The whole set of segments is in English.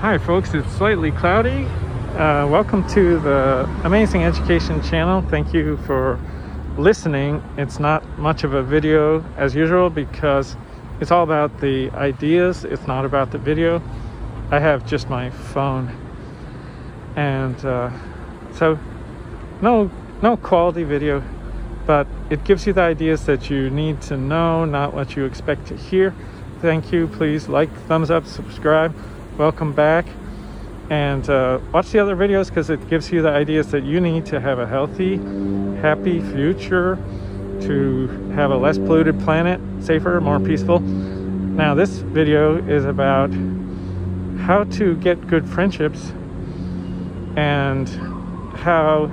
Hi folks, it's slightly cloudy. Uh, welcome to the Amazing Education channel. Thank you for listening. It's not much of a video as usual because it's all about the ideas. It's not about the video. I have just my phone. And uh, so no no quality video, but it gives you the ideas that you need to know, not what you expect to hear. Thank you. Please like, thumbs up, subscribe welcome back. And uh, watch the other videos because it gives you the ideas that you need to have a healthy happy future to have a less polluted planet safer more peaceful. Now this video is about how to get good friendships and how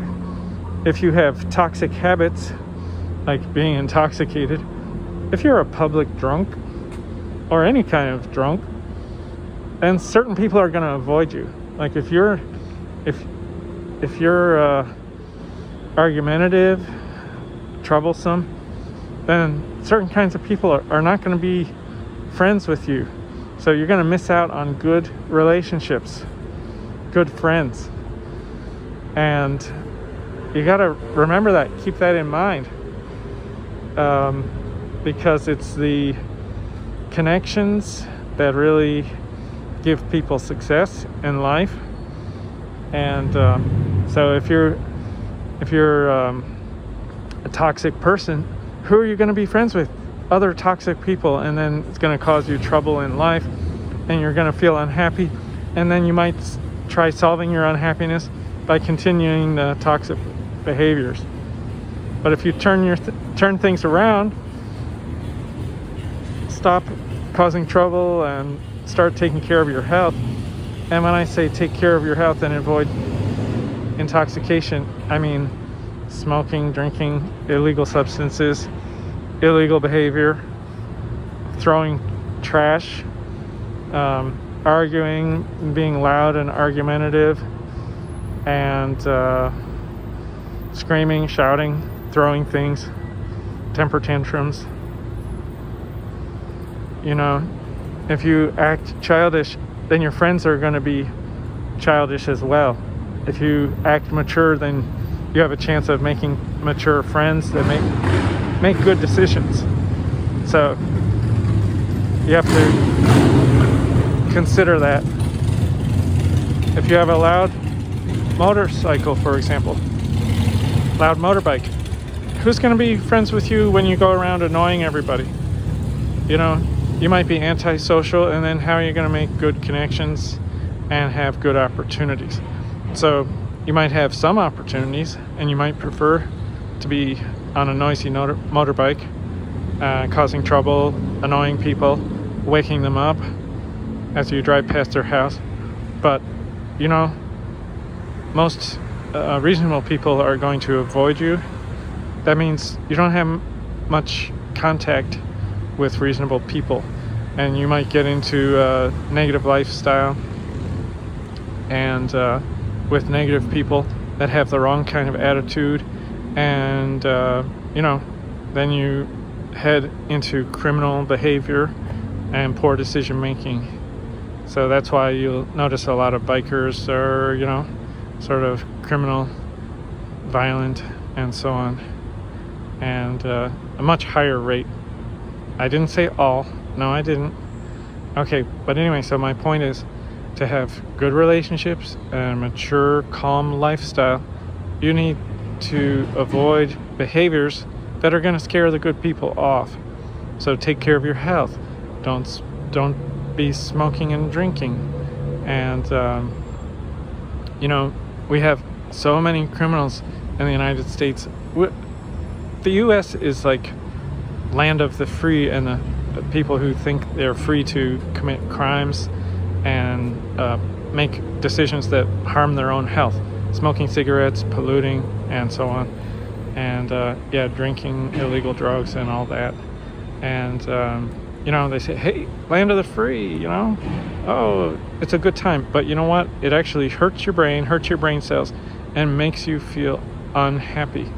if you have toxic habits like being intoxicated if you're a public drunk or any kind of drunk and certain people are going to avoid you. Like if you're if if you're uh, argumentative troublesome then certain kinds of people are, are not going to be friends with you. So you're going to miss out on good relationships good friends. And you got to remember that keep that in mind. Um, because it's the connections that really give people success in life. And um, so if you're if you're um, a toxic person, who are you going to be friends with? Other toxic people, and then it's going to cause you trouble in life, and you're going to feel unhappy, and then you might try solving your unhappiness by continuing the toxic behaviors. But if you turn your th- turn things around, stop causing trouble and start taking care of your health. And when I say take care of your health and avoid intoxication, I mean smoking, drinking, illegal substances, illegal behavior, throwing trash, um, arguing, being loud and argumentative, and uh, screaming, shouting, throwing things, temper tantrums. You know, if you act childish, then your friends are going to be childish as well. If you act mature, then you have a chance of making mature friends that make make good decisions. So you have to consider that. If you have a loud motorcycle, for example, loud motorbike, who's going to be friends with you when you go around annoying everybody? You know, you might be antisocial, and then how are you going to make good connections and have good opportunities? So, you might have some opportunities, and you might prefer to be on a noisy motor- motorbike, uh, causing trouble, annoying people, waking them up as you drive past their house. But, you know, most uh, reasonable people are going to avoid you. That means you don't have much contact with reasonable people and you might get into a negative lifestyle and uh, with negative people that have the wrong kind of attitude and uh, you know then you head into criminal behavior and poor decision making. So that's why you'll notice a lot of bikers are you know sort of criminal violent and so on and uh, a much higher rate I didn't say all. No, I didn't. Okay, but anyway, so my point is to have good relationships and a mature, calm lifestyle, you need to avoid behaviors that are going to scare the good people off. So take care of your health. Don't don't be smoking and drinking. And um, you know, we have so many criminals in the United States. The U.S. is like land of the free and the people who think they're free to commit crimes and uh, make decisions that harm their own health, smoking cigarettes, polluting, and so on, and uh, yeah, drinking illegal drugs and all that. And um, you know, they say, "Hey, land of the free," you know, oh, it's a good time. But you know what? It actually hurts your brain, hurts your brain cells, and makes you feel unhappy.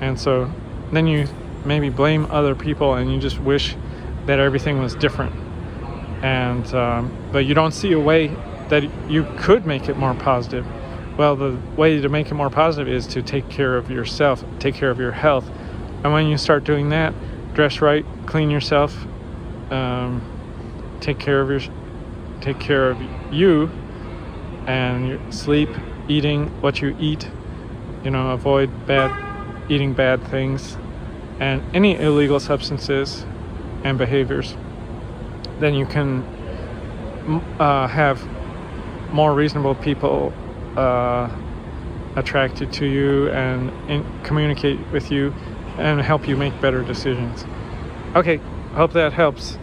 And so then you maybe blame other people and you just wish that everything was different and um, but you don't see a way that you could make it more positive. Well, the way to make it more positive is to take care of yourself, take care of your health. And when you start doing that, dress right, clean yourself, um, take care of your, take care of you, and your sleep, eating what you eat. You know, avoid bad eating bad things, and any illegal substances and behaviors. Then you can uh, have more reasonable people uh, attracted to you and in, communicate with you and help you make better decisions. Okay, hope that helps.